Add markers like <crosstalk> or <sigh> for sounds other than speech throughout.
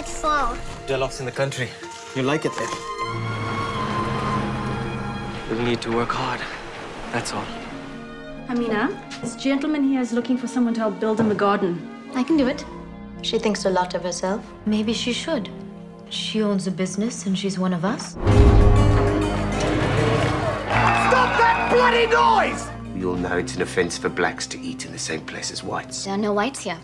it far? Delof's in the country. You like it there? We'll need to work hard. That's all. Amina, this gentleman here is looking for someone to help build him a garden. I can do it. She thinks a lot of herself. Maybe she should. She owns a business and she's one of us. Stop that bloody noise! We all know it's an offense for blacks to eat in the same place as whites. There are no whites here.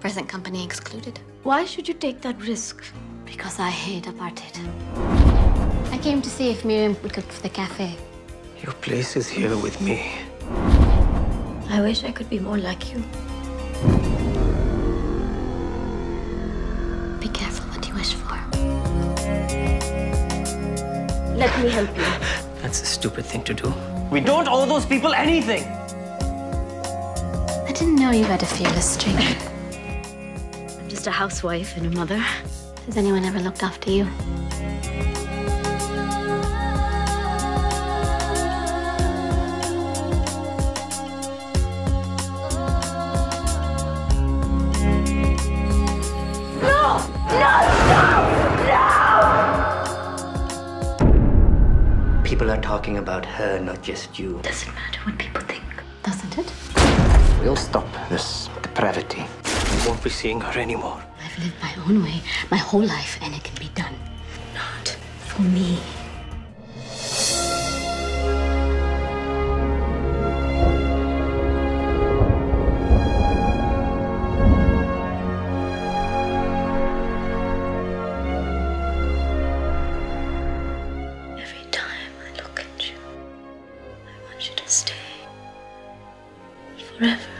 Present company excluded. Why should you take that risk? Because I hate apartheid. I came to see if Miriam would cook for the cafe. Your place is here with me. I wish I could be more like you. Be careful what you wish for. Let me help you. That's a stupid thing to do. We don't owe those people anything. I didn't know you had a fearless streak. <laughs> I'm just a housewife and a mother. Has anyone ever looked after you? People are talking about her, not just you. Doesn't matter what people think. Doesn't it? We'll stop this depravity. You won't be seeing her anymore. I've lived my own way my whole life, and it can be done. Not for me. forever.